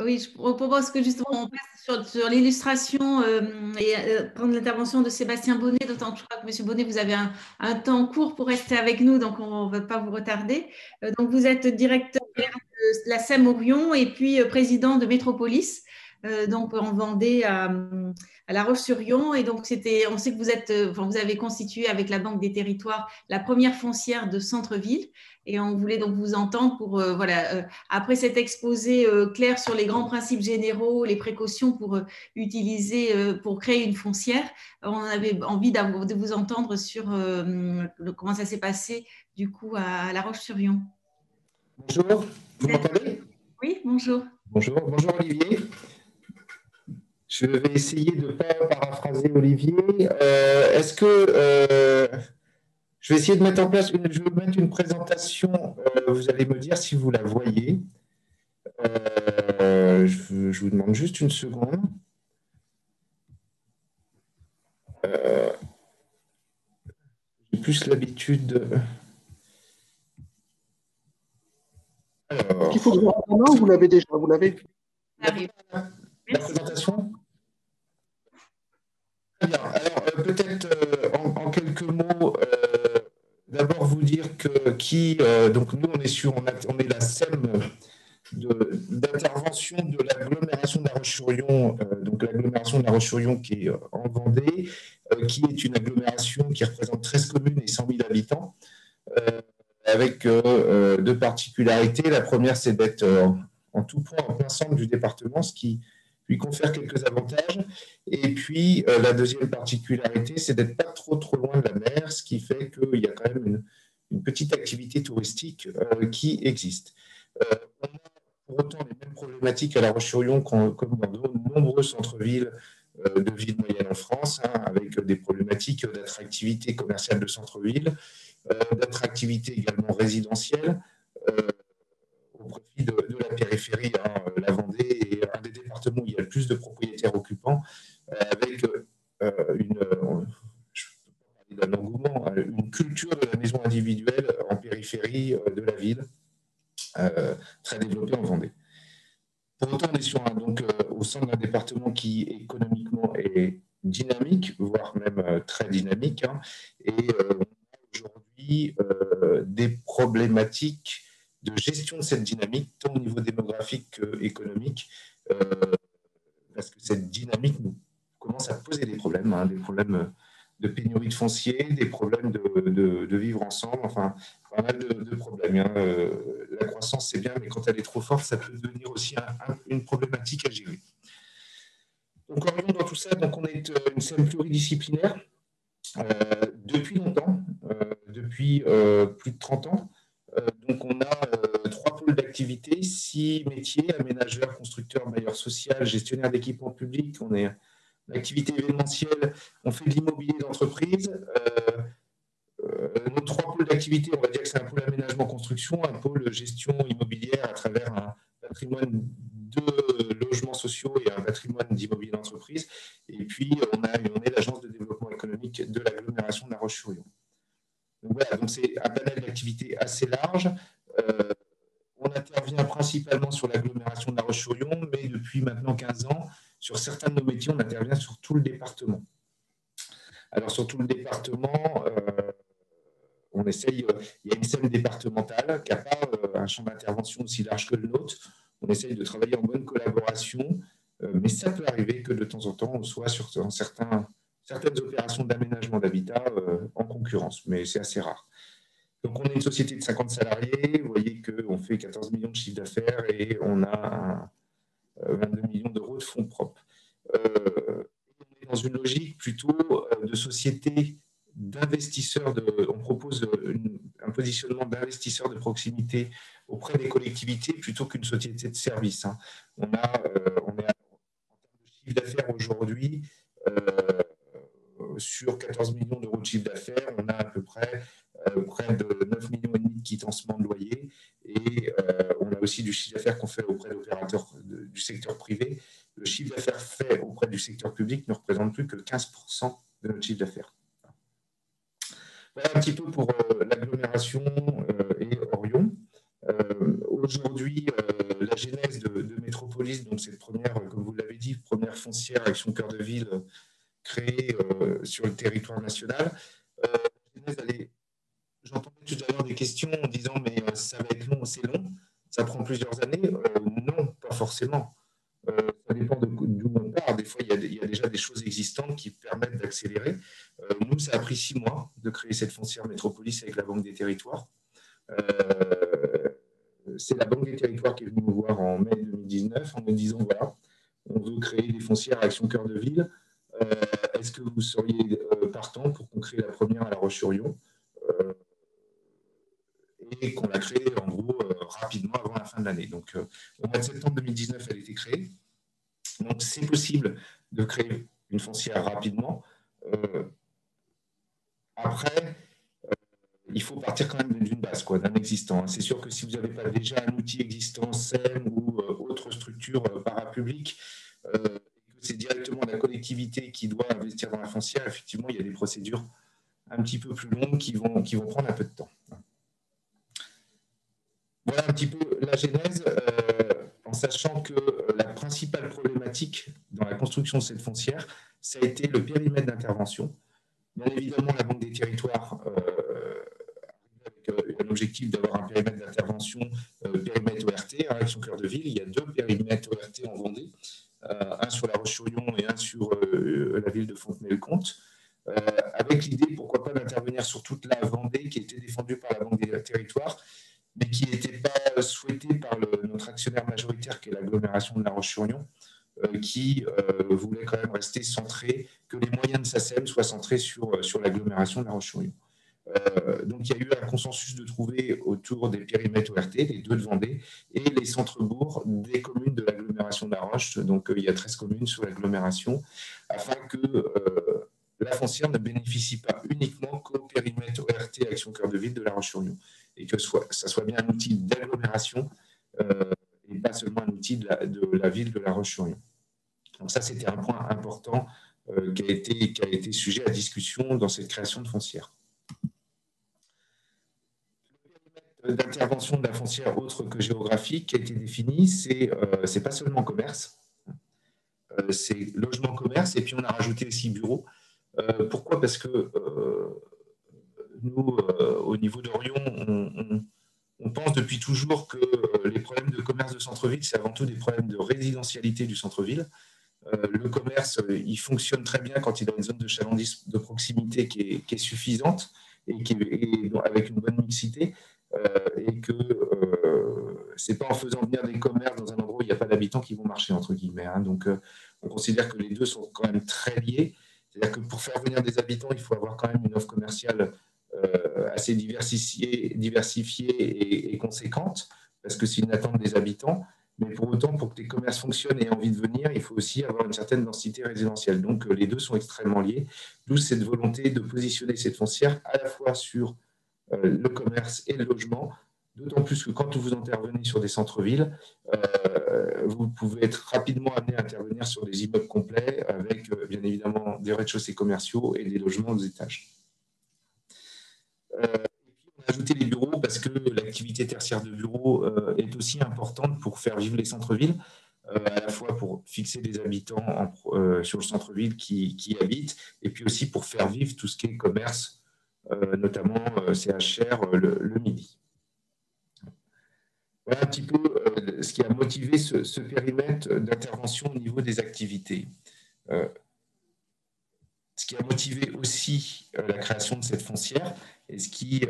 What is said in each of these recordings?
Oui, je propose que justement on passe sur, l'illustration euh, et euh, prendre l'intervention de Sébastien Bonnet, d'autant que je crois que Monsieur Bonnet, vous avez un, temps court pour rester avec nous, donc on ne va pas vous retarder. Euh, donc vous êtes directeur de la SEM Orion et puis président de Métropolis. Donc en Vendée à, La Roche-sur-Yon. Et donc, c'était, on sait que vous, êtes, vous avez constitué avec la Banque des Territoires la première foncière de centre-ville. Et on voulait donc vous entendre pour, euh, voilà, euh, après cet exposé euh, clair sur les grands principes généraux, les précautions pour utiliser, pour créer une foncière, on avait envie de vous entendre sur comment ça s'est passé du coup à La Roche-sur-Yon. Bonjour, vous m'entendez? Oui, bonjour. Bonjour, bonjour Olivier. Je vais essayer de ne pas paraphraser Olivier. Est-ce que je vais essayer de mettre en place une, je vais mettre une présentation. Euh, vous allez me dire si vous la voyez. Euh, je, vous demande juste une seconde. Euh, j'ai plus l'habitude de. Alors. Il faut que je vous l'avez déjà? Vous l'avez? La présentation? Alors, peut-être en, quelques mots, d'abord vous dire que qui, euh, donc nous on est sur, on, est la SEM d'intervention de, l'agglomération de la Roche-sur-Yon, euh, donc l'agglomération de la Roche-sur-Yon qui est euh, en Vendée, qui est une agglomération qui représente 13 communes et 100 000 habitants, avec deux particularités. La première, c'est d'être en tout point en plein centre du département, ce qui lui confère quelques avantages. Et puis, euh, la deuxième particularité, c'est d'être pas trop trop loin de la mer, ce qui fait qu'il y a quand même une, petite activité touristique euh, qui existe. Euh, on a pour autant les mêmes problématiques à La Roche-sur-Yon comme dans de nombreux centres-villes de villes moyennes en France, hein, avec des problématiques d'attractivité commerciale de centre-ville, d'attractivité également résidentielle, au profit de, la périphérie. Hein, la Vendée un où il y a le plus de propriétaires occupants, euh, avec euh, une, engouement, une culture de la maison individuelle en périphérie euh, de la ville, très développée en Vendée. Pour autant, on est sur donc, au centre d'un département qui économiquement est dynamique, voire même très dynamique, hein, et on a aujourd'hui des problématiques de gestion de cette dynamique, tant au niveau démographique qu'économique, euh, parce que cette dynamique nous commence à poser des problèmes, hein, des problèmes de pénurie de foncier, des problèmes de, vivre ensemble, enfin, pas mal de, problèmes. Hein. Euh, la croissance, c'est bien, mais quand elle est trop forte, ça peut devenir aussi une problématique à gérer. Donc, en dans tout ça, donc on est euh, une scène pluridisciplinaire depuis longtemps, depuis plus de 30 ans. Euh, donc, on a euh, trois pôles d'activité, six métiers, aménageur, constructeur, bailleur social, gestionnaire d'équipements publics. On est l'activité événementielle, on fait de l'immobilier d'entreprise. Euh, nos trois pôles d'activité, on va dire que c'est un pôle aménagement construction, un pôle gestion immobilière à travers un patrimoine de logements sociaux et un patrimoine d'immobilier d'entreprise. Et puis, on, a, est l'agence de développement économique de l'agglomération de La Roche-sur-Yon. Donc c'est un panel d'activités assez large. Euh, on intervient principalement sur l'agglomération de La Roche-sur-Yon, mais depuis maintenant 15 ans, sur certains de nos métiers, on intervient sur tout le département. Alors sur tout le département, euh, on essaye, euh, il y a une scène départementale qui n'a pas un champ d'intervention aussi large que le nôtre. On essaye de travailler en bonne collaboration, mais ça peut arriver que de temps en temps, on soit sur certains certaines opérations d'aménagement d'habitat euh, en concurrence, mais c'est assez rare. Donc, on est une société de 50 salariés. Vous voyez qu'on fait 14 millions de chiffre d'affaires et on a 22 euh, millions d'euros de fonds propres. Euh, on est dans une logique plutôt de société d'investisseurs. on propose un positionnement d'investisseurs de proximité auprès des collectivités plutôt qu'une société de service. Hein. On, a, on est en termes de chiffre d'affaires aujourd'hui sur 14 millions d'euros de chiffre d'affaires, on a à peu près euh, près de 9 millions et demi de quittances de loyer et euh, on a aussi du chiffre d'affaires qu'on fait auprès d'opérateurs du secteur privé. Le chiffre d'affaires fait auprès du secteur public ne représente plus que 15% de notre chiffre d'affaires. Voilà un petit peu pour euh, l'agglomération et Orion. Aujourd'hui, la genèse de, Métropolis, donc cette première, comme vous l'avez dit, première foncière Action Cœur de Ville créée sur le territoire national. J'entendais tout à l'heure des questions en disant mais ça va être long, c'est long, ça prend plusieurs années. non, pas forcément. ça dépend d'où on part. Des fois, il y, a, déjà des choses existantes qui permettent d'accélérer. nous, ça a pris six mois de créer cette foncière Métropolis avec la Banque des Territoires. Euh, c'est la Banque des Territoires qui est venue nous voir en mai 2019 en nous disant voilà, on veut créer des foncières à Action Cœur de Ville. Euh, est-ce que vous seriez euh, partant pour qu'on crée la première à La Roche-sur-Yon et qu'on la crée en gros rapidement avant la fin de l'année? Donc au mois de septembre 2019, elle a été créée. Donc c'est possible de créer une foncière rapidement. après, il faut partir quand même d'une base, d'un existant. C'est sûr que si vous n'avez pas déjà un outil existant, SEM ou euh, autre structure euh, parapublique, euh, c'est directement la collectivité qui doit investir dans la foncière, effectivement, il y a des procédures un petit peu plus longues qui vont, prendre un peu de temps. Voilà un petit peu la genèse, en sachant que la principale problématique dans la construction de cette foncière, ça a été le périmètre d'intervention. Bien évidemment, la Banque des territoires un objectif d'avoir un périmètre d'intervention, euh, périmètre ORT, hein, avec son cœur de ville. Il y a deux périmètres ORT en Vendée, euh, un sur la Roche-sur-Yon et un sur euh, la ville de Fontenay-le-Comte. avec l'idée, pourquoi pas, d'intervenir sur toute la Vendée qui était défendue par la Banque des territoires, mais qui n'était pas souhaitée par notre actionnaire majoritaire, qui est l'agglomération de la Roche-sur-Yon, qui voulait quand même rester centré, que les moyens de SACEM soient centrés sur, sur l'agglomération de la Roche-sur-Yon. Euh, donc, il y a eu un consensus de trouver autour des périmètres ORT, les deux de Vendée, et les centres-bourgs des communes de l'agglomération de la Roche. Donc, euh, il y a 13 communes sur l'agglomération, afin que euh, la foncière ne bénéficie pas uniquement qu'au périmètre ORT Action Cœur de Ville de la Roche-sur-Yon, et que soit, ça soit bien un outil d'agglomération et pas seulement un outil de la, ville de la Roche-sur-Yon. Donc ça, c'était un point important qui a été sujet à discussion dans cette création de foncière. D'intervention de la foncière autre que géographique qui a été définie, c'est euh, pas seulement commerce, euh, c'est logement-commerce, et puis on a rajouté aussi bureau. Euh, pourquoi? Parce que nous, au niveau d'Orion, on, pense depuis toujours que les problèmes de commerce de centre-ville, c'est avant tout des problèmes de résidentialité du centre-ville. le commerce, il fonctionne très bien quand il a une zone de chalandise de proximité qui est, suffisante et, qui est, avec une bonne mixité. Euh, et que euh, c'est pas en faisant venir des commerces dans un endroit où il n'y a pas d'habitants qui vont marcher, entre guillemets. Hein. Donc, euh, on considère que les deux sont quand même très liés. C'est-à-dire que pour faire venir des habitants, il faut avoir quand même une offre commerciale assez diversifiée, et, conséquente, parce que c'est une attente des habitants. Mais pour autant, pour que les commerces fonctionnent et aient envie de venir, il faut aussi avoir une certaine densité résidentielle. Donc, les deux sont extrêmement liés. D'où cette volonté de positionner cette foncière à la fois sur le commerce et le logement, d'autant plus que quand vous intervenez sur des centres-villes, euh, vous pouvez être rapidement amené à intervenir sur des immeubles complets avec euh, bien évidemment des rez-de-chaussée commerciaux et des logements aux étages. et puis on a ajouté les bureaux parce que l'activité tertiaire de bureaux est aussi importante pour faire vivre les centres-villes. à la fois pour fixer des habitants sur le centre-ville qui, habitent, et puis aussi pour faire vivre tout ce qui est commerce, euh, notamment euh, CHR euh, le, midi. Voilà un petit peu ce qui a motivé ce, périmètre d'intervention au niveau des activités. ce qui a motivé aussi la création de cette foncière et ce qui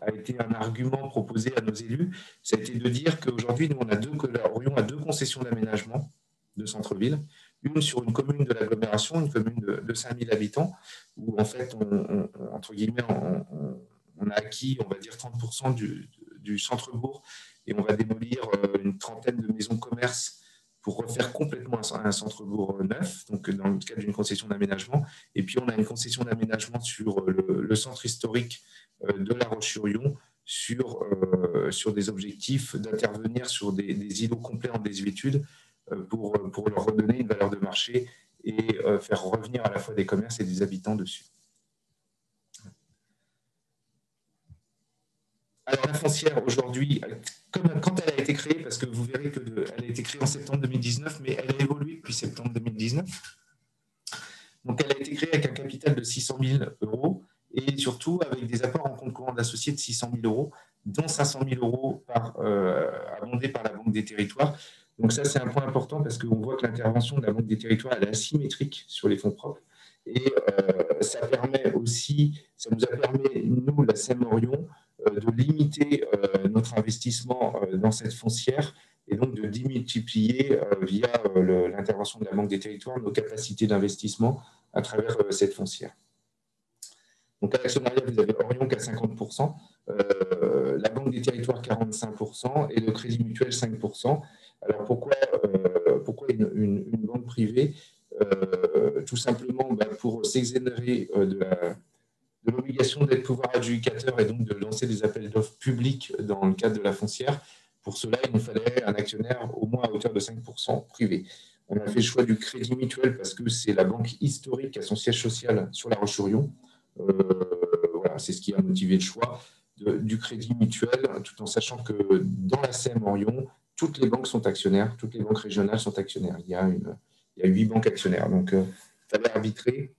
a été un argument proposé à nos élus, été de dire qu'aujourd'hui, nous, on a aurions deux concessions d'aménagement de centre-ville, une sur une commune de l'agglomération, une commune de, 5000 habitants, où en fait, on, entre guillemets, on, a acquis, on va dire, 30% du, centre-bourg et on va démolir euh, une trentaine de maisons de commerce pour refaire complètement un, centre-bourg neuf, donc dans le cadre d'une concession d'aménagement. Et puis, on a une concession d'aménagement sur le, centre historique euh, de La Roche-sur-Yon, sur, euh, des objectifs d'intervenir sur des, îlots complets en désuétude euh, pour, pour leur redonner une valeur de marché et euh, faire revenir à la fois des commerces et des habitants dessus. alors la foncière aujourd'hui, quand elle a été créée, parce que vous verrez qu'elle a été créée en septembre 2019, mais elle a évolué depuis septembre 2019. Donc elle a été créée avec un capital de 600 000 euros et surtout avec des apports en compte courant d'associés de 600 000 euros, dont 500 000 euros par, euh, abondés par la Banque des Territoires. Donc ça, c'est un point important parce qu'on voit que l'intervention de la Banque des Territoires est asymétrique sur les fonds propres. Et euh, ça permet aussi, ça nous a permis, nous, la SEM Orion, euh, de limiter euh, notre investissement dans cette foncière et donc de démultiplier via l'intervention de la Banque des Territoires nos capacités d'investissement à travers cette foncière. Donc à l'actionnariat, vous avez Orion qui a 50%, la Banque des Territoires 45% et le Crédit Mutuel 5%. Alors pourquoi, pourquoi une, banque privée Tout simplement bah, pour s'exonérer de l'obligation d'être pouvoir adjudicateur et donc de lancer des appels d'offres publics dans le cadre de la foncière. Pour cela, il nous fallait un actionnaire au moins à hauteur de 5% privé. On a fait le choix du crédit mutuel parce que c'est la banque historique qui a son siège social sur la Roche-sur-Yon. Euh, c'est ce qui a motivé le choix du crédit mutuel, tout en sachant que dans la SEM Orion, toutes les banques sont actionnaires, toutes les banques régionales sont actionnaires. Il y a, il huit banques actionnaires. Donc, il euh, fallait arbitrer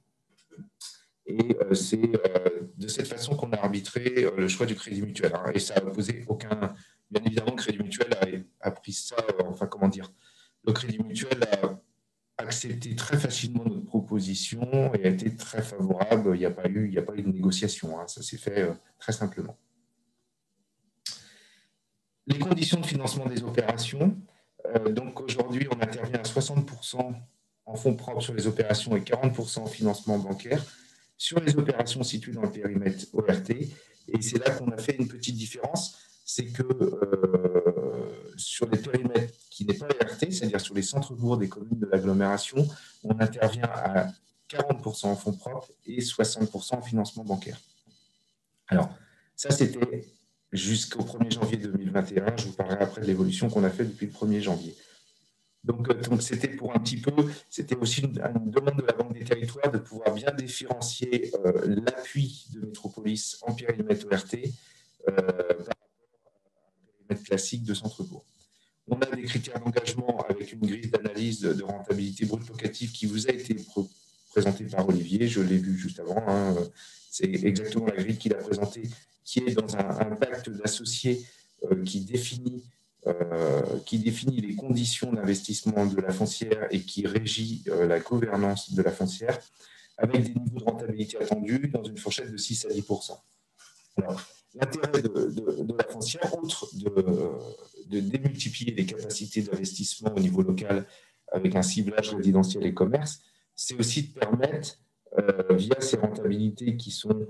et euh, c'est de cette façon qu'on a arbitré le choix du crédit mutuel. Hein. et ça n'a posé aucun. Bien évidemment, le crédit mutuel a, pris ça, enfin, comment dire, le crédit mutuel a accepté très facilement notre proposition et a été très favorable. Il n'y a pas eu, il a pas eu de négociation. Hein. ça s'est fait très simplement. Les conditions de financement des opérations. donc aujourd'hui, on intervient à 60% en fonds propres sur les opérations et 40% en financement bancaire sur les opérations situées dans le périmètre ORT. Et c'est là qu'on a fait une petite différence, c'est que euh, sur les périmètres qui n'est pas ORT, c'est-à-dire sur les centres-bourgs des communes de l'agglomération, on intervient à 40% en fonds propres et 60% en financement bancaire. Alors, ça, c'était jusqu'au 1er janvier 2021. Je vous parlerai après de l'évolution qu'on a fait depuis le 1er janvier. Donc, euh, donc c'était pour un petit peu, c'était aussi une, demande de la Banque des Territoires de pouvoir bien différencier euh, l'appui de Métropolis en périmètre ORT euh, par rapport à un classique de centre-bourg. On a des critères d'engagement avec une grille d'analyse de, rentabilité brute locative qui vous a été présentée par Olivier, je l'ai vu juste avant, hein. c'est exactement la grille qu'il a présentée, qui est dans un, pacte d'associés qui définit euh, qui définit les conditions d'investissement de la foncière et qui régit euh, la gouvernance de la foncière, avec des niveaux de rentabilité attendus dans une fourchette de 6 à 10% L'intérêt de, la foncière, outre de, démultiplier les capacités d'investissement au niveau local avec un ciblage résidentiel et commerce, c'est aussi de permettre, euh, via ces rentabilités qui sont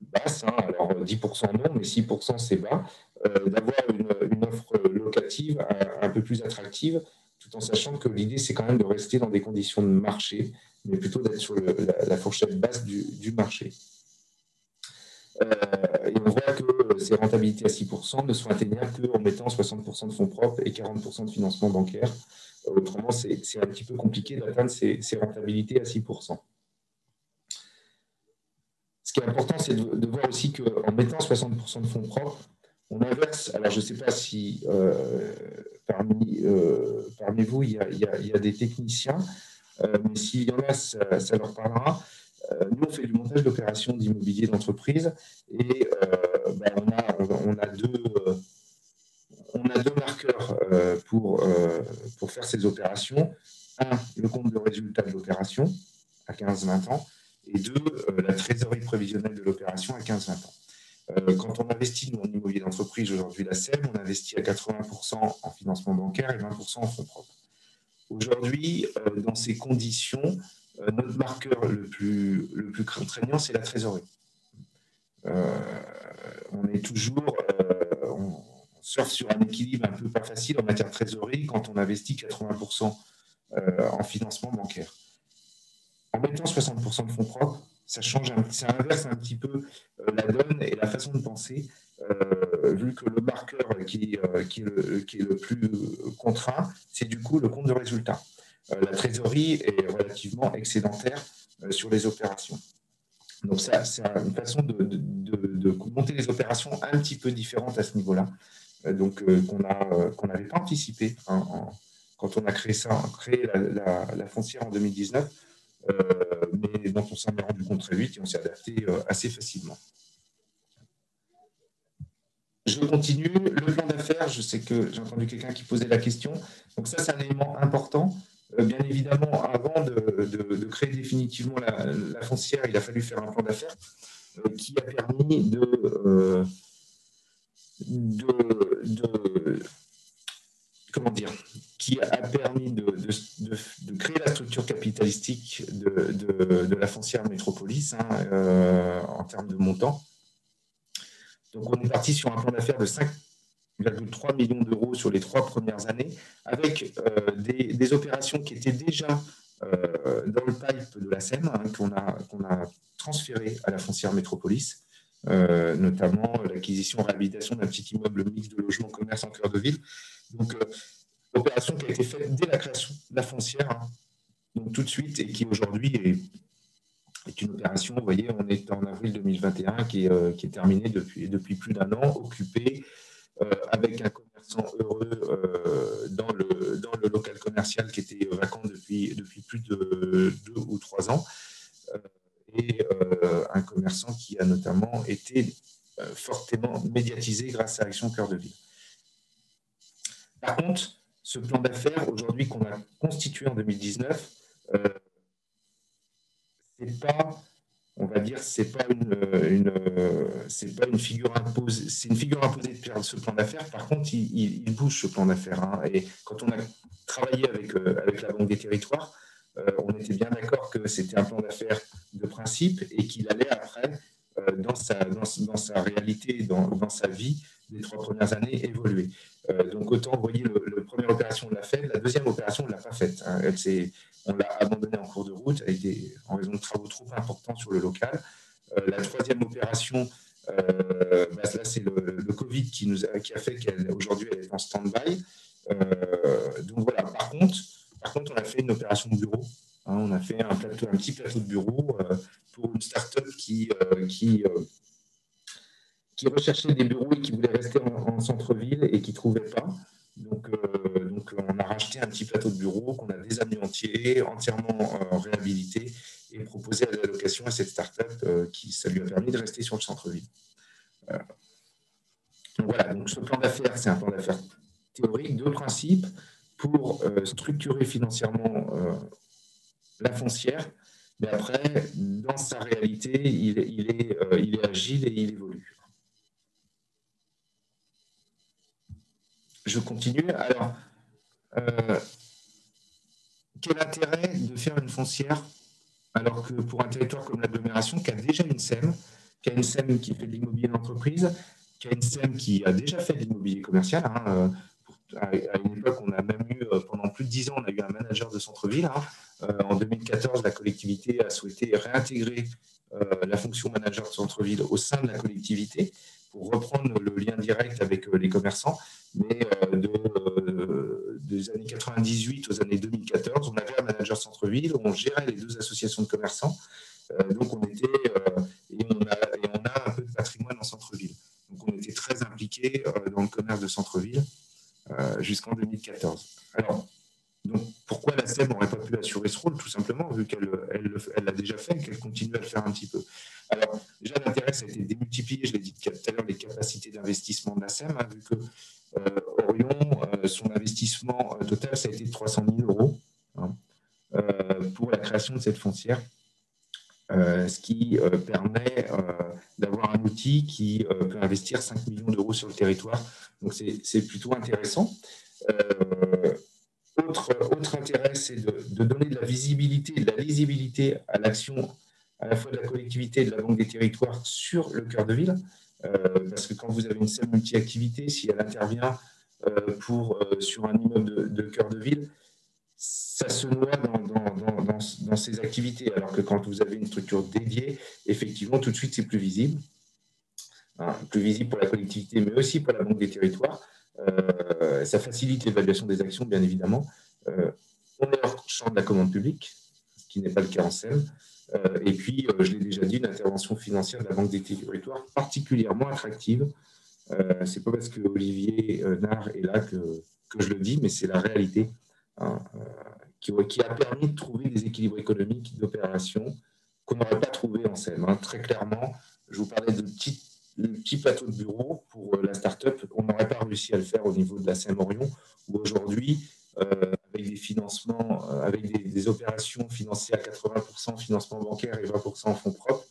basses, hein, alors 10% non, mais 6% c'est bas, euh, d'avoir une, offre locative un, peu plus attractive, tout en sachant que l'idée, c'est quand même de rester dans des conditions de marché, mais plutôt d'être sur la, fourchette basse du, marché. Euh, et on voit que ces rentabilités à 6% ne sont atteignables qu'en mettant 60% de fonds propres et 40% de financement bancaire. Autrement, c'est un petit peu compliqué d'atteindre ces, rentabilités à 6%. Ce qui est important, c'est de, voir aussi qu'en mettant 60% de fonds propres, on inverse, alors je ne sais pas si euh, parmi, euh, parmi vous, il y, a, des techniciens, euh, mais s'il y en a, ça, leur parlera. Nous, on fait du montage d'opérations d'immobilier d'entreprise et ben, on, a, deux, on a deux marqueurs pour, faire ces opérations. Un, le compte de résultat de l'opération à 15-20 ans et deux, la trésorerie prévisionnelle de l'opération à 15-20 ans. Euh, quand on investit dans l'immobilier d'entreprise, aujourd'hui la SEM, on investit à 80% en financement bancaire et 20% en fonds propres. Aujourd'hui, euh, dans ces conditions, euh, notre marqueur le plus, le plus contraignant, c'est la trésorerie. on est toujours, on surfe sur un équilibre un peu pas facile en matière de trésorerie quand on investit 80% en financement bancaire. En mettant 60% de fonds propres, ça change, ça inverse un petit peu euh, la donne et la façon de penser, euh, vu que le marqueur qui, euh, qui, est le, qui, est le, plus contraint, c'est du coup le compte de résultat. La trésorerie est relativement excédentaire sur les opérations. Donc, c'est une façon de, monter les opérations un petit peu différentes à ce niveau-là, donc qu'on n'avait pas anticipé hein, quand on a ça, créé la, foncière en 2019, mais dont on s'en est rendu compte très vite et on s'est adapté assez facilement. Je continue. Le plan d'affaires, je sais que j'ai entendu quelqu'un qui posait la question. Donc ça, c'est un élément important. Euh, bien évidemment, avant de, créer définitivement la, foncière, il a fallu faire un plan d'affaires euh, qui a permis euh, de, comment dire, qui a permis de, créer la structure capitalistique de, la foncière métropolis hein, en termes de montant. Donc, on est parti sur un plan d'affaires de 5,3 millions d'euros sur les trois premières années, avec euh, des, opérations qui étaient déjà euh, dans le pipe de la Seine, hein, qu'on a, qu'on a transférées à la foncière Métropolis, euh, notamment l'acquisition réhabilitation d'un petit immeuble mixte de logement commerce en cœur de ville. Donc, opération qui a été faite dès la création de la foncière, hein, donc tout de suite, et qui aujourd'hui est c'est une opération, vous voyez, on est en avril 2021 qui est, qui est terminée depuis, depuis plus d'un an, occupée avec un commerçant heureux euh, dans, le, dans le local commercial qui était vacant depuis, depuis plus de deux ou trois ans, et un commerçant qui a notamment été fortement médiatisé grâce à Action Cœur de Ville. Par contre, ce plan d'affaires, aujourd'hui qu'on a constitué en 2019, c'est pas, on va dire, c'est pas une, c'est pas une figure imposée, c'est une figure imposée de perdre ce plan d'affaires. Par contre, il, bouge ce plan d'affaires. Hein. Et quand on a travaillé avec, euh, avec la Banque des Territoires, euh, on était bien d'accord que c'était un plan d'affaires de principe et qu'il allait après, euh, dans, sa, dans, sa réalité, dans, dans sa vie, des trois premières années évoluer. donc autant, vous voyez, la première opération, on l'a faite, la deuxième opération, on ne l'a pas faite. Hein. Elle s'est on l'a abandonné en cours de route en raison de travaux trop importants sur le local. Euh, la troisième opération, euh, bah, là, c'est le, Covid qui, nous a, qui a fait qu'aujourd'hui, elle, est en stand-by. Euh, donc voilà, par contre, par contre, on a fait une opération de bureau. Hein. on a fait un, plateau, un petit plateau de bureau pour une start-up qui, qui, qui recherchait des bureaux et qui voulait rester en, centre-ville et qui ne trouvait pas. Donc, donc, on a racheté un petit plateau de bureau qu'on a désamiantié, entièrement euh, réhabilité et proposé à la location à cette start-up euh, qui ça lui a permis de rester sur le centre-ville. Euh, donc voilà, donc ce plan d'affaires, c'est un plan d'affaires théorique de principe pour structurer financièrement la foncière, mais après, dans sa réalité, il, est, il est agile et il évolue. Je continue. Alors, euh, quel intérêt de faire une foncière alors que pour un territoire comme l'agglomération qui a déjà une SEM, qui a une SEM qui fait de l'immobilier d'entreprise, qui a une SEM qui a déjà fait de l'immobilier commercial. Hein, euh, à une époque, on a même eu, euh, pendant plus de dix ans, on a eu un manager de centre-ville. Hein. En 2014, la collectivité a souhaité réintégrer la fonction manager de centre-ville au sein de la collectivité pour reprendre le lien direct avec les commerçants. Mais de des années 98 aux années 2014, on avait un manager centre-ville, on gérait les deux associations de commerçants. Euh, donc, on était, euh, et, on a, un peu de patrimoine en centre-ville. Donc, on était très impliqués euh, dans le commerce de centre-ville jusqu'en 2014. Alors, donc, pourquoi la SEM n'aurait pas pu assurer ce rôle Tout simplement, vu qu'elle elle, elle l'a déjà fait et qu'elle continue à le faire un petit peu. Alors, déjà, l'intérêt, ça a été démultiplié, je l'ai dit tout à l'heure, les capacités d'investissement de la SEM, hein, vu que euh, Orion, euh, son investissement euh, total, ça a été de 300 000 euros hein, pour la création de cette foncière. ce qui permet d'avoir un outil qui peut investir 5 millions d'euros sur le territoire. Donc, c'est plutôt intéressant. Autre, intérêt, c'est de, donner de la visibilité, de la lisibilité à l'action à la fois de la collectivité et de la Banque des territoires sur le cœur de ville. Euh, parce que quand vous avez une seule multi-activité, si elle intervient euh, pour, euh, sur un immeuble de, cœur de ville, ça se noie dans, dans, dans, ces activités, alors que quand vous avez une structure dédiée, effectivement, tout de suite, c'est plus visible. Hein, plus visible pour la collectivité, mais aussi pour la Banque des territoires. Ça facilite l'évaluation des actions, bien évidemment. on est hors champ de la commande publique, ce qui n'est pas le cas en SEM. et puis, je l'ai déjà dit, une intervention financière de la Banque des territoires particulièrement attractive. Ce n'est pas parce que Olivier Nard est là que, je le dis, mais c'est la réalité hein, qui, a permis de trouver des équilibres économiques d'opération qu'on n'aurait pas trouvé en SEM. Hein. Très clairement, je vous parlais de petits, petits plateaux de bureau pour la start-up. On n'aurait pas réussi à le faire au niveau de la SEM Orion, où aujourd'hui, euh, avec des financements, euh, avec des, opérations financées à 80% financement bancaire et 20% en fonds propres,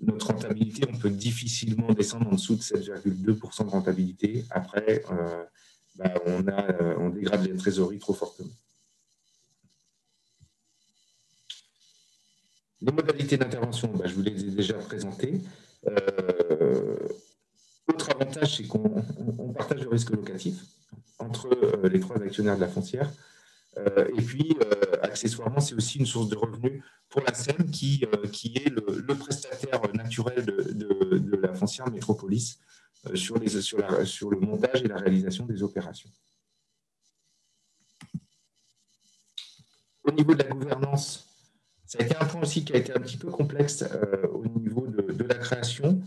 notre rentabilité, on peut difficilement descendre en dessous de 7,2% de rentabilité. Après, euh, bah, on dégrade les trésoreries trop fortement. Les modalités d'intervention, bah, je vous les ai déjà présentées. Autre avantage, c'est qu'on partage le risque locatif entre euh, les trois actionnaires de la foncière. Euh, et puis, euh, accessoirement, c'est aussi une source de revenus pour la SEM qui, est le, prestataire naturel de, la foncière Métropolis sur, sur le montage et la réalisation des opérations. Au niveau de la gouvernance, ça a été un point aussi qui a été un petit peu complexe au niveau de, la création.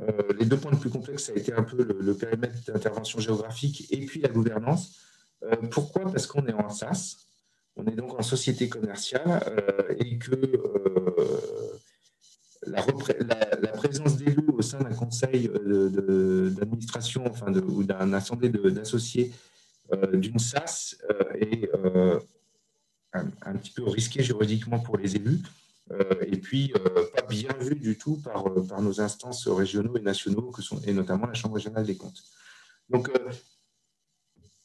Euh, les deux points les plus complexes, ça a été un peu le, périmètre d'intervention géographique et puis la gouvernance. Euh, pourquoi? Parce qu'on est en SAS, on est donc en société commerciale euh, et que la, présence d'élus au sein d'un conseil d'administration enfin ou d'un assemblée d'associés d'une SAS est un, petit peu risqué juridiquement pour les élus. Euh, et puis euh, pas bien vu du tout par, euh, par nos instances régionaux et nationaux, que sont, et notamment la Chambre régionale des comptes. Donc,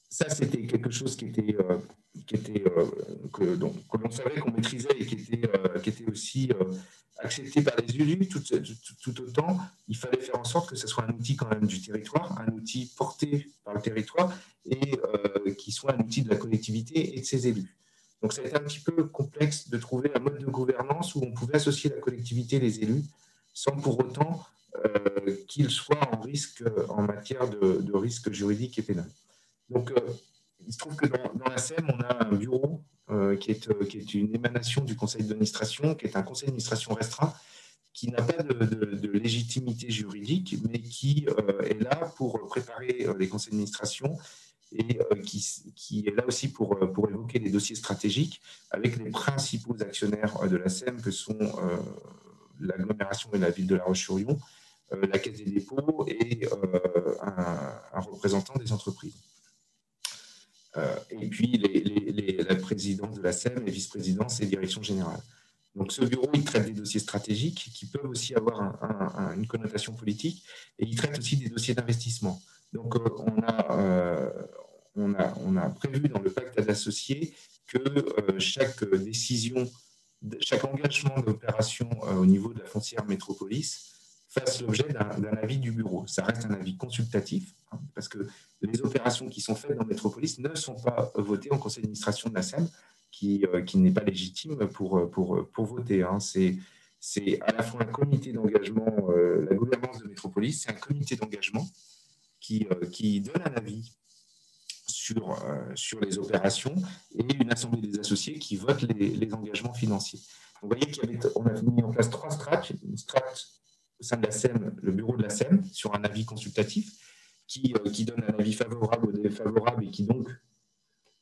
ça, c'était quelque chose qui était, qui était que, donc, que l'on savait qu'on maîtrisait et qui était, qui était aussi accepté par les élus tout, tout, autant. Il fallait faire en sorte que ce soit un outil quand même du territoire, un outil porté par le territoire et qui soit un outil de la collectivité et de ses élus. Donc ça a été un petit peu complexe de trouver un mode de gouvernance où on pouvait associer la collectivité et les élus sans pour autant euh, qu'ils soient en risque en matière de, risque juridique et pénal. Donc euh, il se trouve que dans, la SEM, on a un bureau euh, qui est une émanation du conseil d'administration, qui est un conseil d'administration restreint, qui n'a pas de, légitimité juridique, mais qui est là pour préparer les conseils d'administration et euh, qui, est là aussi pour, euh, pour évoquer les dossiers stratégiques avec les principaux actionnaires euh, de la SEM que sont l'agglomération et la ville de La Roche-sur-Yon, la Caisse des dépôts et un, représentant des entreprises. et puis la présidence de la SEM, les vice-présidences et direction générale. Donc ce bureau, il traite des dossiers stratégiques qui peuvent aussi avoir une connotation politique et il traite aussi des dossiers d'investissement. Donc, euh, on a, euh, on, a, prévu dans le pacte d'associés que euh, chaque décision, chaque engagement d'opération au niveau de la foncière métropolis fasse l'objet d'un avis du bureau. Ça reste un avis consultatif, hein, parce que les opérations qui sont faites dans Métropolis ne sont pas votées en conseil d'administration de la SEM, qui, n'est pas légitime pour voter. Hein. C'est à la fois un comité d'engagement, la gouvernance de Métropolis, c'est un comité d'engagement euh, qui, donne un avis sur, euh, sur les opérations et une assemblée des associés qui vote les, engagements financiers. Vous voyez qu'on a mis en place trois strates. Une strate au sein de la SEM, le bureau de la SEM, sur un avis consultatif, qui, euh, qui donne un avis favorable ou défavorable et qui donc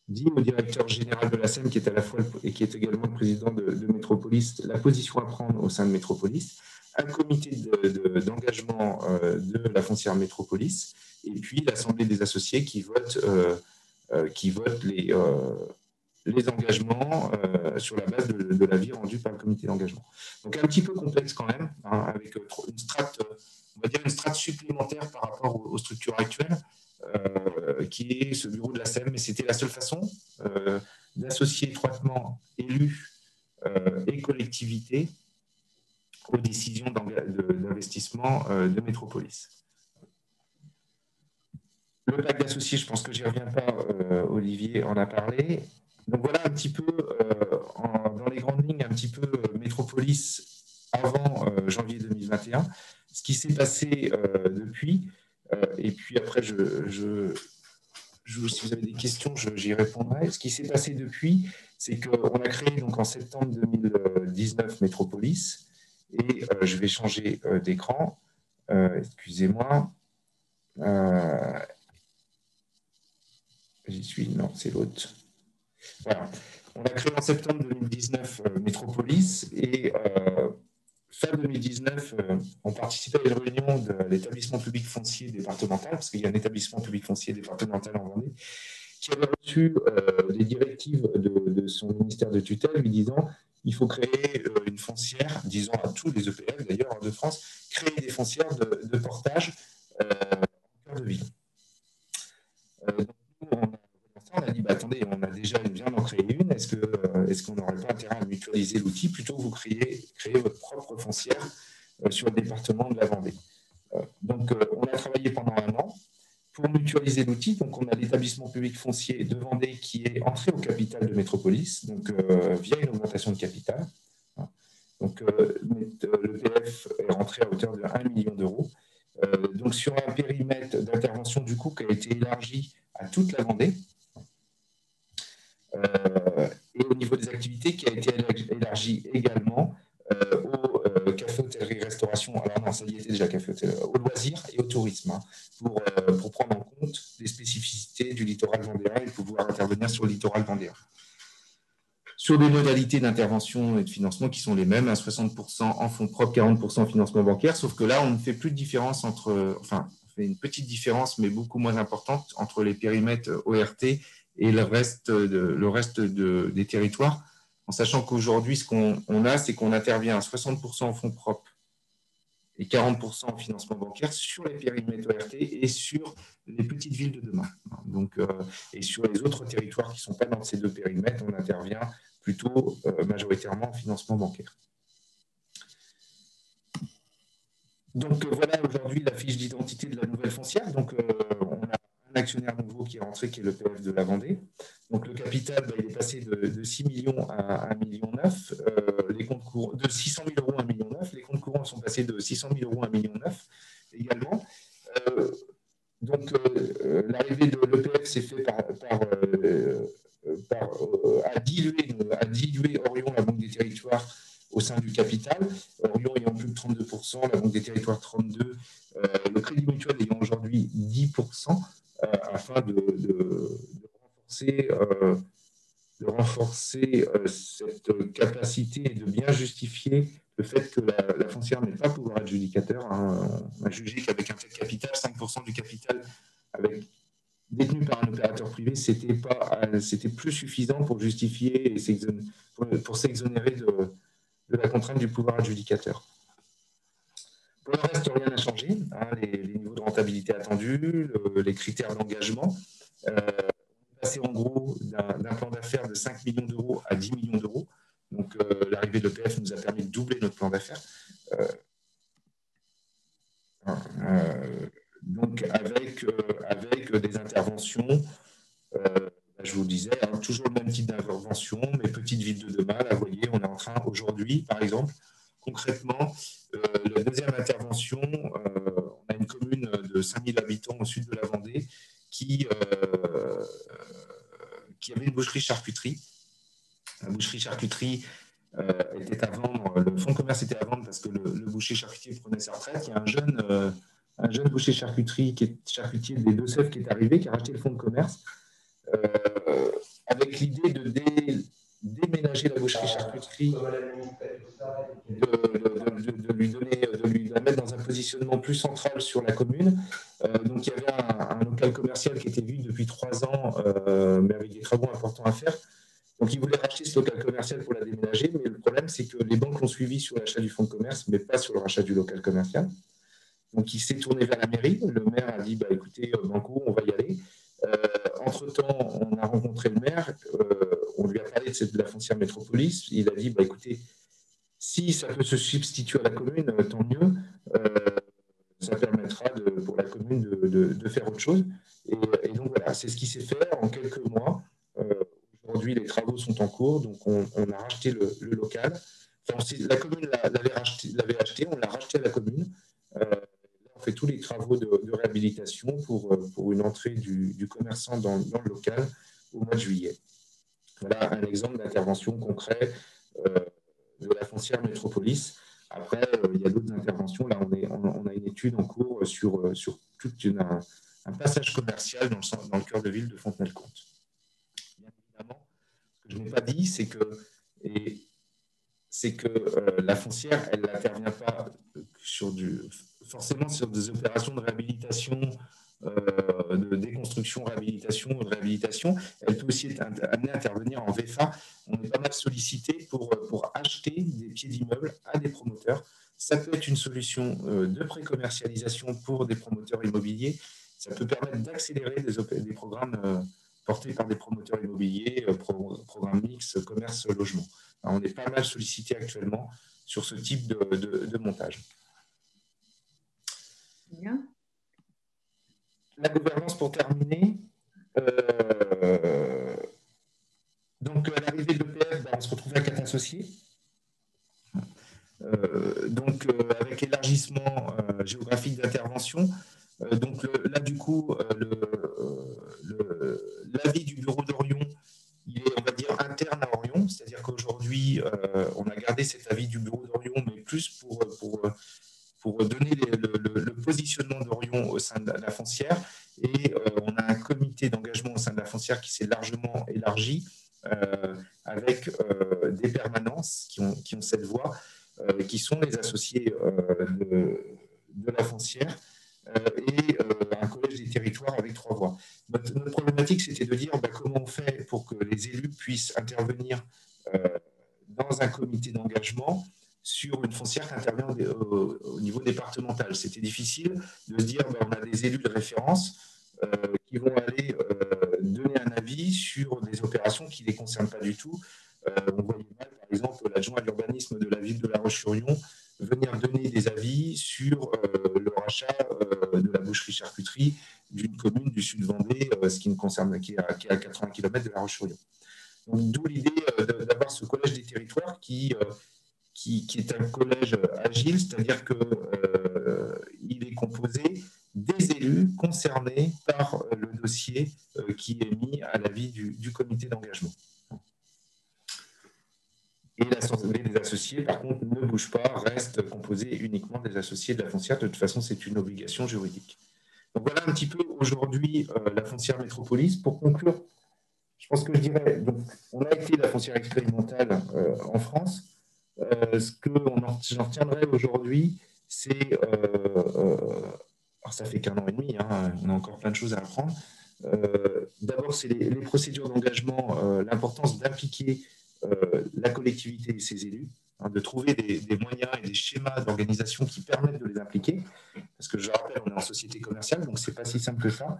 dit au directeur général de la SEM, qui est à la fois et qui est également le président de, de Métropolis, la position à prendre au sein de Métropolis, un comité d'engagement de, la foncière Métropolis et puis l'Assemblée des associés qui vote, euh, euh, qui vote les, euh, engagements sur la base de, l'avis rendu par le comité d'engagement. Donc un petit peu complexe quand même, hein, avec une strate, on va dire une strate supplémentaire par rapport aux, structures actuelles, qui est ce bureau de la SEM, mais c'était la seule façon d'associer étroitement élus et collectivités aux décisions d'investissement de Métropolis. Le pacte d'associés, je pense que j'y reviens pas, euh, Olivier en a parlé. Donc voilà un petit peu, euh, dans les grandes lignes, un petit peu euh, Métropolis avant janvier 2021, ce qui s'est passé depuis. et puis après, je, si vous avez des questions, j'y répondrai. Ce qui s'est passé depuis, c'est qu'on a créé donc en septembre 2019 Métropolis et je vais changer d'écran. Excusez-moi. J'y suis, non, c'est l'autre. Voilà. On a créé en septembre 2019 Métropolis et fin 2019, euh, on participait à une réunion de l'établissement public foncier départemental, parce qu'il y a un établissement public foncier départemental en Vendée, qui avait reçu euh, des directives de, son ministère de tutelle lui disant il faut créer euh, une foncière, disons à tous les EPF d'ailleurs de France, créer des foncières de, portage en cœur de ville. On a dit bah, attendez, on a déjà bien en créer une, est-ce qu'on n'aurait pas intérêt à mutualiser l'outil plutôt que vous créez, créer votre propre foncière euh, sur le département de la Vendée? Euh, Donc, euh, on a travaillé pendant un an pour mutualiser l'outil. Donc, on a l'établissement public foncier de Vendée qui est entré au capital de Métropolis, donc via une augmentation de capital. Donc, le PF est rentré à hauteur de 1 million d'euros. donc, sur un périmètre d'intervention du coup qui a été élargi à toute la Vendée, euh, et au niveau des activités qui a été élargi également euh, au euh, café, hôtellerie, restauration, alors non, ça y était déjà café, hôtellerie, au loisir et au tourisme, hein, pour, pour, prendre en compte les spécificités du littoral vendéen et pouvoir intervenir sur le littoral vendéen. Sur des modalités d'intervention et de financement qui sont les mêmes, à 60% en fonds propres, 40% en financement bancaire, sauf que là, on ne fait plus de différence entre, enfin, on fait une petite différence, mais beaucoup moins importante entre les périmètres ORT et le reste, le reste de, des territoires, en sachant qu'aujourd'hui, ce qu'on a, c'est qu'on intervient à 60% en fonds propres et 40% en financement bancaire sur les périmètres ORT et sur les petites villes de demain. Donc, euh, et sur les autres territoires qui ne sont pas dans ces deux périmètres, on intervient plutôt euh, majoritairement en financement bancaire. Donc euh, voilà aujourd'hui la fiche d'identité de la nouvelle foncière. Donc on a actionnaire nouveau qui est rentré, qui est le PF de la Vendée. Donc le capital, bah, il est passé de, 6 millions à 1,9 million. Euh, de 600 000 euros à 1,9 million. Les comptes courants sont passés de 600 000 euros à 1,9 million également. Euh, donc euh, l'arrivée de l'EPF s'est faite par, à diluer Orion, la Banque des Territoires, au sein du capital. Orion ayant plus de 32%, la Banque des Territoires 32%, le Crédit Mutuel ayant aujourd'hui 10%. Euh, afin de, renforcer, euh, de euh, cette capacité de bien justifier le fait que la, foncière n'est pas pouvoir adjudicateur. Hein. On a jugé qu'avec un tel capital, 5% du capital détenu par un opérateur privé, c'était pas, plus suffisant pour justifier et pour, s'exonérer de, de, la contrainte du pouvoir adjudicateur. Pour le reste, rien n'a changé. Hein, les, niveaux de rentabilité attendus, les critères d'engagement. Euh, on est passé en gros d'un plan d'affaires de 5 millions d'euros à 10 millions d'euros. Donc euh, l'arrivée de l'EPF nous a permis de doubler notre plan d'affaires. Euh, donc avec, des interventions, je vous le disais, hein, toujours le même type d'intervention, mais petites villes de demain, là, vous voyez, on est en train aujourd'hui, par exemple, concrètement, euh, la deuxième intervention, euh, on a une commune de 5000 habitants au sud de la Vendée qui, euh, avait une boucherie-charcuterie. La boucherie-charcuterie était à vendre, le fonds de commerce était à vendre parce que le, boucher charcutier prenait sa retraite. Il y a un jeune, un jeune boucher charcuterie qui est charcutier des Deux-Sèvres qui est arrivé, qui a racheté le fonds de commerce avec l'idée de la boucherie-charcuterie de, lui donner, de lui la mettre dans un positionnement plus central sur la commune. Euh, donc il y avait un, local commercial qui était vide depuis trois ans, euh, mais avec des travaux importants à faire. Donc il voulait racheter ce local commercial pour la déménager, mais le problème c'est que les banques l'ont suivi sur l'achat du fonds de commerce, mais pas sur le rachat du local commercial. Donc il s'est tourné vers la mairie. Le maire a dit bah, écoutez, euh, Banco, on va y aller. Entre-temps, on a rencontré le maire, on lui a parlé de, la foncière métropolis. Il a dit bah, écoutez, si ça peut se substituer à la commune, euh, tant mieux. Euh, ça permettra pour la commune de, faire autre chose. Et, donc voilà, c'est ce qui s'est fait en quelques mois. Euh, aujourd'hui, les travaux sont en cours, donc on, a racheté le, local. la commune l'avait acheté, on l'a racheté à la commune. fait tous les travaux de, réhabilitation pour, une entrée du, commerçant dans, le local au mois de juillet. Voilà un exemple d'intervention concrète de la foncière métropolis. Après, il y a d'autres interventions. Là, on, a une étude en cours sur, sur tout un, passage commercial dans le, cœur de ville de Fontenay-le-Comte. Bien évidemment, ce que je n'ai pas dit, c'est que, c'est que euh, la foncière, elle n'intervient pas sur du, forcément sur des opérations de réhabilitation, euh, de déconstruction, réhabilitation réhabilitation. Elle peut aussi être amenée à intervenir en VFA. On est pas mal sollicité pour, acheter des pieds d'immeubles à des promoteurs. Ça peut être une solution euh, de pré-commercialisation pour des promoteurs immobiliers. Ça peut permettre d'accélérer des, programmes portés par des promoteurs immobiliers, programmes mix, commerce, logement. On est pas mal sollicité actuellement sur ce type de, montage. La gouvernance pour terminer. Euh, donc, à l'arrivée de l'EPF, ben, on se retrouve avec un associé. Euh, donc, euh, avec élargissement géographique d'intervention. donc, là, du coup, l'avis du bureau d'Orion il est, on va dire, interne à Orion, c'est-à-dire qu'aujourd'hui, on a gardé cet avis du bureau d'Orion, mais plus pour, pour, donner le, positionnement d'Orion au sein de la, foncière. Et euh, on a un comité d'engagement au sein de la foncière qui s'est largement élargi, euh, avec des permanences qui ont, qui ont cette voix, qui sont les associés de, la foncière et un collège des territoires avec trois voix. Notre, problématique, c'était de dire bah, comment on fait pour que les élus puissent intervenir euh, dans un comité d'engagement sur une foncière qui intervient au, niveau départemental. C'était difficile de se dire bah, on a des élus de référence euh, qui vont aller euh, donner un avis sur des opérations qui ne les concernent pas du tout. on voyait mal, par exemple, l'adjoint à l'urbanisme de la ville de La Roche-sur-Yon venir donner des avis sur le rachat de la boucherie-charcuterie d'une commune du sud Vendée, euh, ce qui ne concerne qui est à, 80 km de la Roche-sur-Yon. D'où l'idée euh, d'avoir ce collège des territoires qui, euh, qui, est un collège agile, c'est-à-dire qu'il est composé des élus concernés par le dossier qui est mis à l'avis du, comité d'engagement. Et des associés, par contre, ne bouge pas, reste composée uniquement des associés de la foncière. De toute façon, c'est une obligation juridique voilà un petit peu aujourd'hui euh, la foncière métropolis. Pour conclure, je pense que je dirais, donc, on a été la foncière expérimentale euh, en France. Euh, ce que j'en retiendrai aujourd'hui, c'est, alors ça fait qu'un an et demi, hein, on a encore plein de choses à apprendre. D'abord, c'est les, procédures d'engagement, l'importance d'impliquer la collectivité et ses élus. Hein, de trouver des, moyens et des schémas d'organisation qui permettent de les impliquer. Parce que je rappelle, on est en société commerciale, donc ce n'est pas si simple que ça.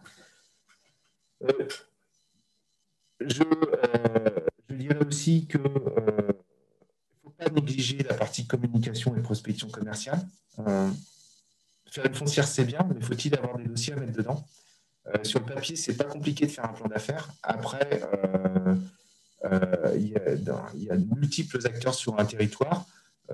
Euh, je, euh, je, dirais aussi euh, faut négliger la partie communication et prospection commerciale. faire une foncière, c'est bien, mais faut-il avoir des dossiers à mettre dedans? Sur le papier, ce n'est pas compliqué de faire un plan d'affaires. Après, euh, il, y a, de multiples acteurs sur un territoire.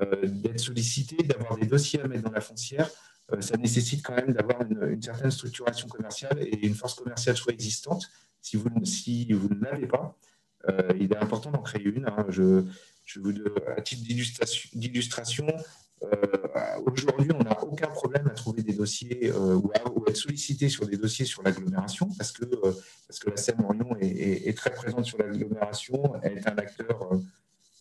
Euh, d'être sollicité, d'avoir des dossiers à mettre dans la foncière, euh, ça nécessite quand même d'avoir une, certaine structuration commerciale et une force commerciale soit existante. Si vous, si vous ne l'avez pas, il est important d'en créer une. Hein. Je, je vous, à titre d'illustration, euh, aujourd'hui, on n'a aucun problème à trouver des dossiers euh, ou, à, être sollicité sur des dossiers sur l'agglomération parce que, euh, parce que la Seine-Orion est, très présente sur l'agglomération. Elle est un acteur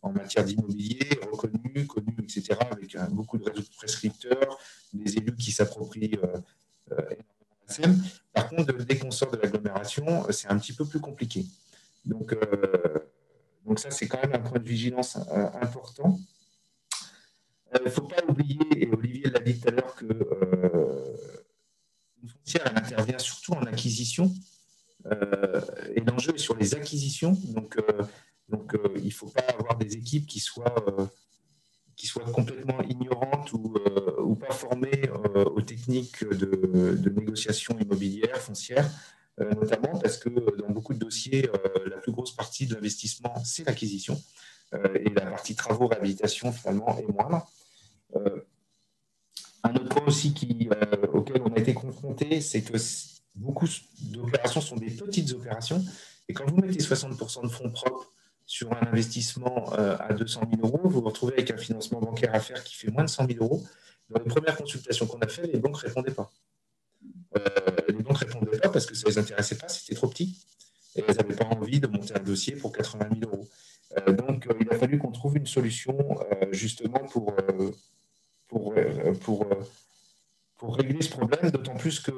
en matière d'immobilier reconnu, connu, etc., avec beaucoup de réseaux de prescripteurs, des élus qui s'approprient la SEM. Par contre, dès qu'on sort de l'agglomération, c'est un petit peu plus compliqué. Donc, donc ça, c'est quand même un point de vigilance important. Il euh, ne faut pas oublier, et Olivier l'a dit tout à l'heure, que euh, une foncière, elle intervient surtout en acquisition. Euh, et l'enjeu est sur les acquisitions. Donc, il ne faut pas avoir des équipes qui soient, complètement ignorantes ou, pas formées aux techniques de, négociation immobilière, foncière, notamment parce que dans beaucoup de dossiers, grosse partie de l'investissement, c'est l'acquisition. et la partie travaux, réhabilitation, finalement, est moindre. Euh, Un autre point aussi qui, auquel on a été confronté, c'est que beaucoup d'opérations sont des petites opérations. Et quand vous mettez 60% de fonds propres sur un investissement à 200 000 euros, vous vous retrouvez avec un financement bancaire à faire qui fait moins de 100 000 euros. Dans les premières consultations qu'on a faites, les banques ne répondaient pas. les banques ne répondaient pas parce que ça ne les intéressait pas, c'était trop petit. Et elles n'avaient pas envie de monter un dossier pour 80 000 euros. Euh, donc, euh, il a fallu qu'on trouve une solution euh, justement pour, pour, pour, régler ce problème, d'autant plus que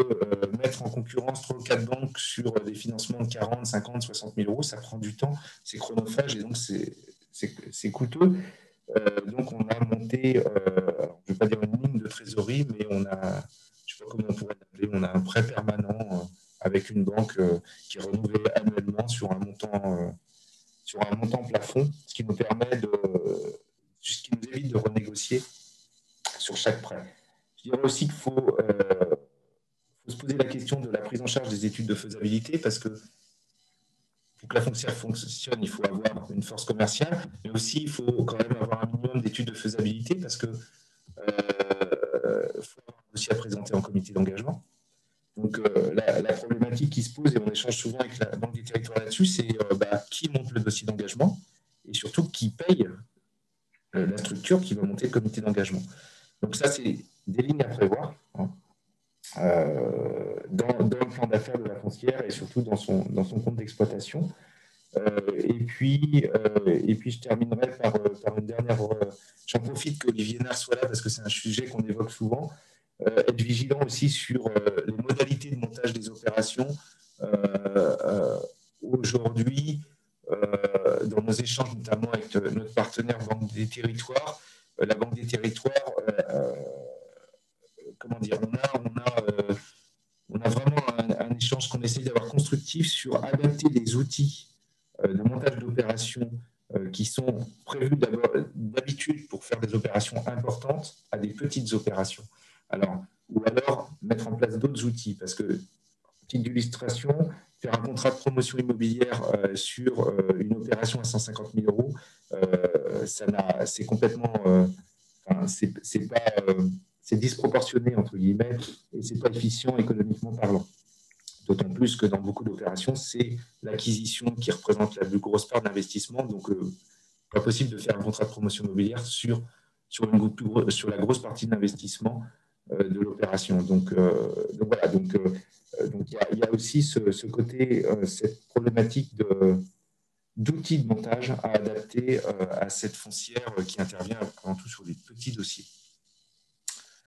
mettre en concurrence trois ou quatre banques sur des financements de 40, 50, 60 000 euros, ça prend du temps, c'est chronophage et donc c'est coûteux. donc on a monté, je ne vais pas dire une ligne de trésorerie, mais on a, je ne sais pas comment on pourrait l'appeler, on a un prêt permanent avec une banque qui est renouvelée annuellement sur un montant sur un montant plafond, ce qui nous permet de, ce qui nous évite de renégocier sur chaque prêt. Je dirais aussi qu'il faut, euh, faut, se poser la question de la prise en charge des études de faisabilité parce que pour que la foncière fonctionne, il faut avoir une force commerciale, mais aussi il faut quand même avoir un minimum d'études de faisabilité parce que euh, faut dossier à présenter en comité d'engagement. Donc euh, la, problématique qui se pose, et on échange souvent avec la Banque des territoires là-dessus, c'est euh, bah, qui monte le dossier d'engagement et surtout qui paye euh, la structure qui va monter le comité d'engagement. Donc ça, c'est des lignes à prévoir hein, dans, le plan d'affaires de la foncière et surtout dans son, dans son compte d'exploitation. et, puis, et puis, je terminerai par, par une dernière... J'en profite qu'Olivier Nard soit là parce que c'est un sujet qu'on évoque souvent. Euh, être vigilant aussi sur euh, les modalités de montage des opérations. Euh, aujourd'hui, dans nos échanges, notamment avec notre partenaire Banque des Territoires, la Banque des Territoires, comment dire, on a, vraiment un, un échange qu'on essaye d'avoir constructif sur adapter les outils de montage d'opérations qui sont prévus d'habitude pour faire des opérations importantes à des petites opérations. Alors, ou alors mettre en place d'autres outils, parce que, petite illustration, faire un contrat de promotion immobilière euh, sur euh, une opération à 150 000 euros, euh, c'est complètement, c'est disproportionné entre guillemets, et c'est pas efficient économiquement parlant. D'autant plus que dans beaucoup d'opérations, c'est l'acquisition qui représente la plus grosse part d'investissement, donc pas possible de faire un contrat de promotion immobilière sur sur, sur la grosse partie de l'investissement de l'opération. Donc, euh, voilà, donc euh, donc il y, a aussi ce, ce côté, cette problématique de d'outils de montage à adapter à cette foncière qui intervient avant tout sur des petits dossiers.